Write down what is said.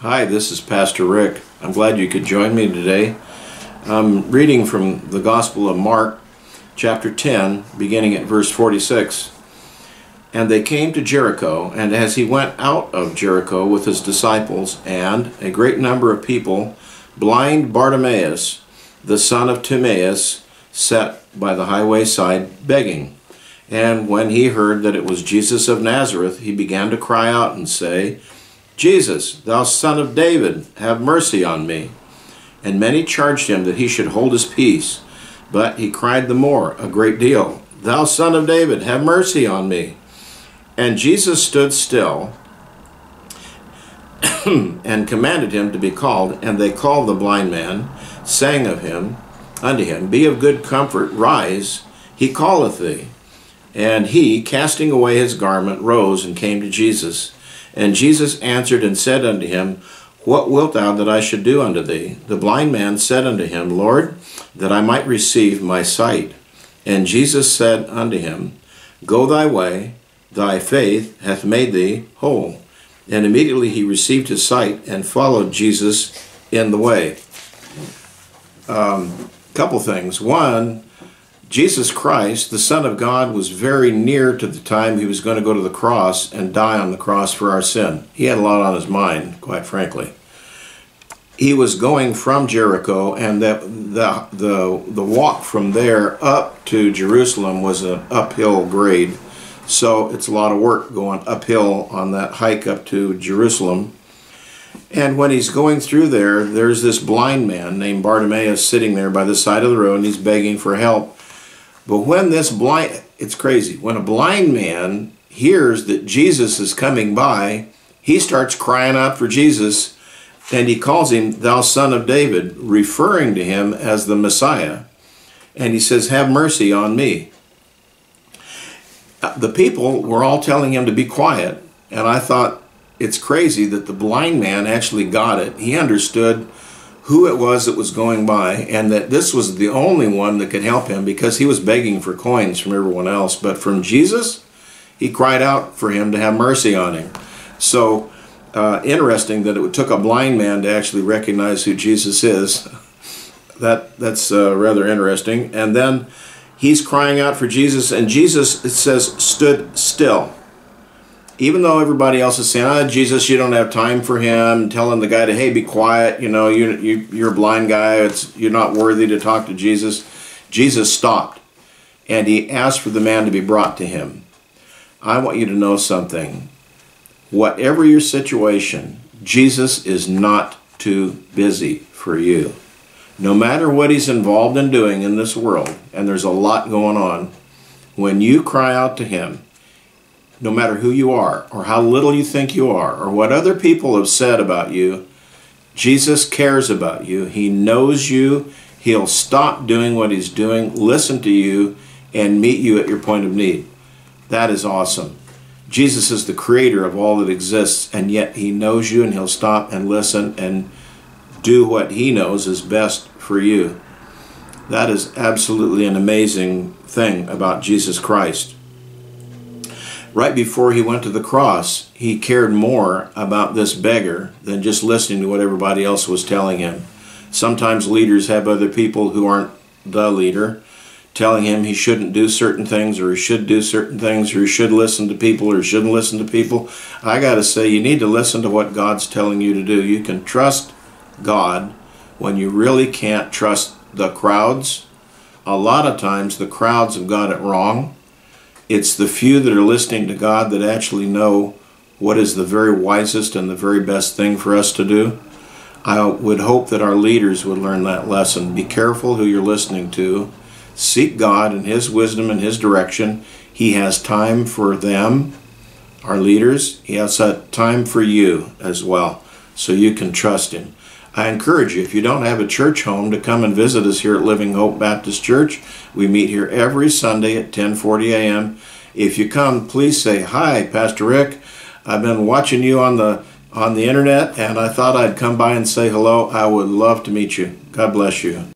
Hi, this is Pastor Rick. I'm glad you could join me today. I'm reading from the Gospel of Mark, chapter 10, beginning at verse 46. And they came to Jericho, and as he went out of Jericho with his disciples and a great number of people, blind Bartimaeus, the son of Timaeus, sat by the highway side begging. And when he heard that it was Jesus of Nazareth, he began to cry out and say, Jesus, thou son of David, have mercy on me. And many charged him that he should hold his peace. But he cried the more a great deal, Thou son of David, have mercy on me. And Jesus stood still and commanded him to be called. And they called the blind man, saying of him unto him, Be of good comfort, rise, he calleth thee. And he, casting away his garment, rose and came to Jesus. And Jesus answered and said unto him, What wilt thou that I should do unto thee? The blind man said unto him, Lord, that I might receive my sight. And Jesus said unto him, Go thy way, thy faith hath made thee whole. And immediately he received his sight and followed Jesus in the way. Um, couple things. One, Jesus Christ, the Son of God, was very near to the time he was going to go to the cross and die on the cross for our sin. He had a lot on his mind, quite frankly. He was going from Jericho, and the, the, the, the walk from there up to Jerusalem was an uphill grade. So it's a lot of work going uphill on that hike up to Jerusalem. And when he's going through there, there's this blind man named Bartimaeus sitting there by the side of the road, and he's begging for help. But when this blind, it's crazy, when a blind man hears that Jesus is coming by, he starts crying out for Jesus and he calls him, Thou Son of David, referring to him as the Messiah. And he says, Have mercy on me. Uh, the people were all telling him to be quiet, and I thought it's crazy that the blind man actually got it. He understood who it was that was going by and that this was the only one that could help him because he was begging for coins from everyone else. But from Jesus, he cried out for him to have mercy on him. So uh, interesting that it took a blind man to actually recognize who Jesus is. That That's uh, rather interesting. And then he's crying out for Jesus and Jesus, it says, stood still even though everybody else is saying, "Oh, Jesus, you don't have time for him," telling the guy to, "Hey, be quiet," you know, you, you you're a blind guy. It's you're not worthy to talk to Jesus. Jesus stopped, and he asked for the man to be brought to him. I want you to know something. Whatever your situation, Jesus is not too busy for you. No matter what he's involved in doing in this world, and there's a lot going on, when you cry out to him, no matter who you are, or how little you think you are, or what other people have said about you, Jesus cares about you. He knows you. He'll stop doing what he's doing, listen to you, and meet you at your point of need. That is awesome. Jesus is the creator of all that exists, and yet he knows you, and he'll stop and listen and do what he knows is best for you. That is absolutely an amazing thing about Jesus Christ right before he went to the cross, he cared more about this beggar than just listening to what everybody else was telling him. Sometimes leaders have other people who aren't the leader telling him he shouldn't do certain things or he should do certain things or he should listen to people or he shouldn't listen to people. I got to say, you need to listen to what God's telling you to do. You can trust God when you really can't trust the crowds. A lot of times the crowds have got it wrong it's the few that are listening to God that actually know what is the very wisest and the very best thing for us to do. I would hope that our leaders would learn that lesson. Be careful who you're listening to. Seek God and His wisdom and His direction. He has time for them, our leaders. He has time for you as well, so you can trust Him. I encourage you, if you don't have a church home, to come and visit us here at Living Hope Baptist Church. We meet here every Sunday at 10:40 a.m. If you come, please say hi, Pastor Rick. I've been watching you on the on the internet, and I thought I'd come by and say hello. I would love to meet you. God bless you.